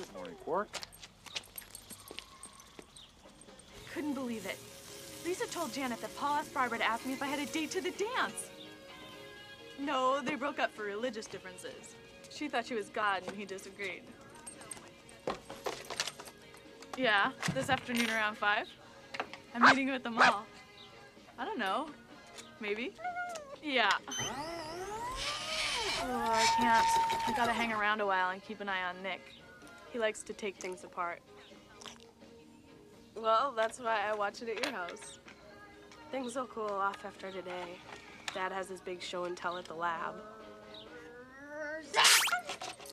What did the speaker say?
Good morning, Quark. Couldn't believe it. Lisa told Janet that Paul asked Barbara to ask me if I had a date to the dance. No, they broke up for religious differences. She thought she was God and he disagreed. Yeah, this afternoon around 5. I'm meeting you at the mall. I don't know. Maybe. Yeah. Oh, I can't. I gotta hang around a while and keep an eye on Nick. He likes to take things apart. Well, that's why I watch it at your house. Things will cool off after today. Dad has his big show and tell at the lab.